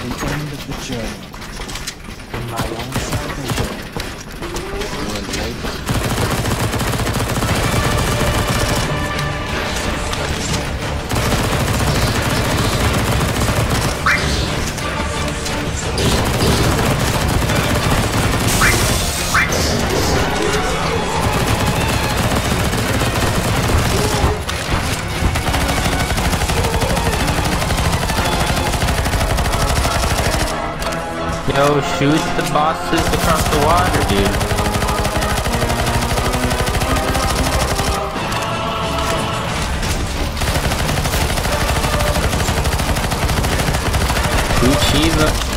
and the end of the journey. Yo, shoot the bosses across the water, dude. Shiva.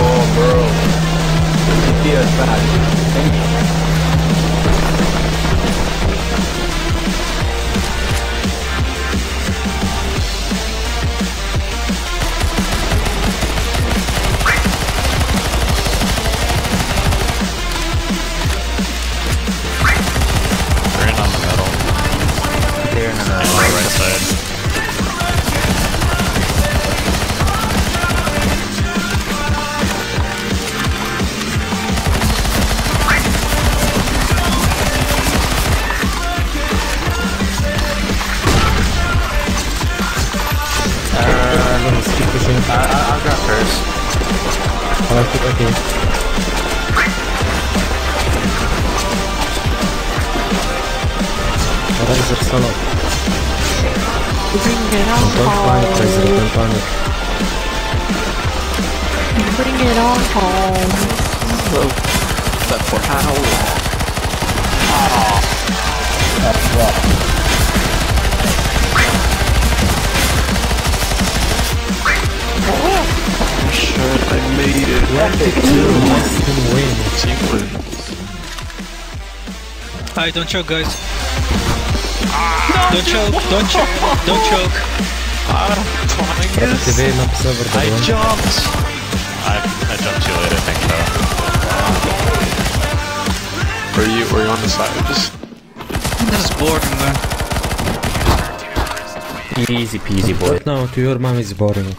Oh, bro. He feels bad. On the right side. Uh, I- I'll drop first. Okay, okay. Riser solo. Bring it on Don't panic, home. don't panic. Bring it on home. But for how long? That's rough. Alright, don't choke, guys. Ah. don't choke, don't choke, don't choke. TV napisał I Borderlands. jumped! I, I jumped too late, I think, though. Were you, were you on the side? Just This is boring, man. Easy peasy, boy. No, to your mom is boring.